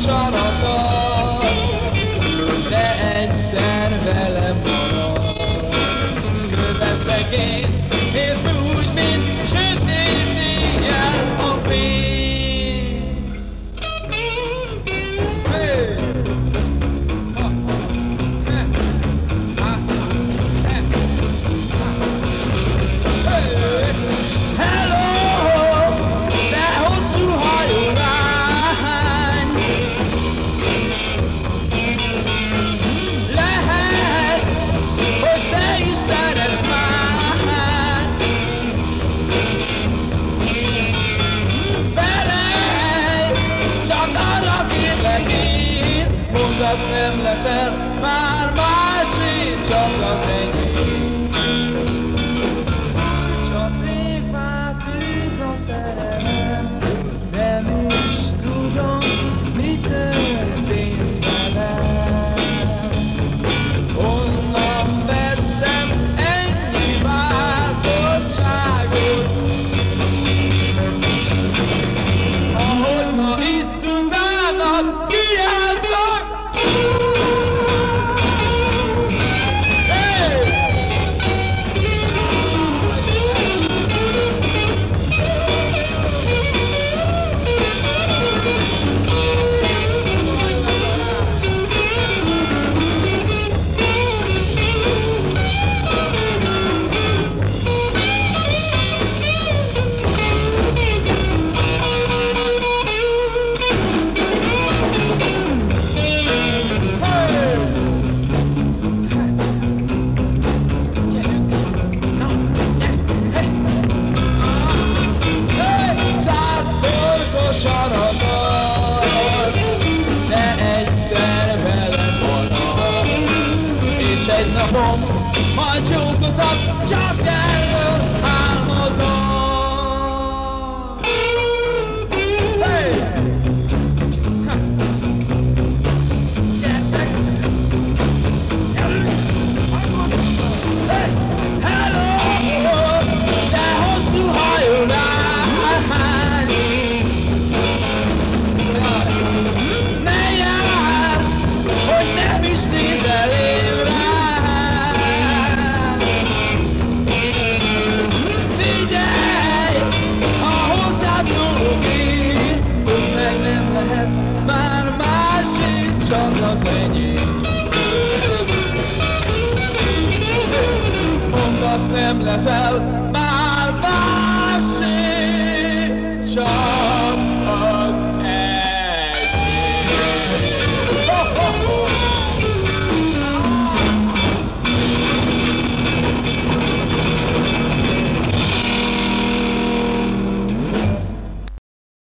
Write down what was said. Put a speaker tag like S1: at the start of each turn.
S1: shot up. más nem leszel, már más én, csak az enyém. domov, manželku tot čapě. nem leszel már másé csak.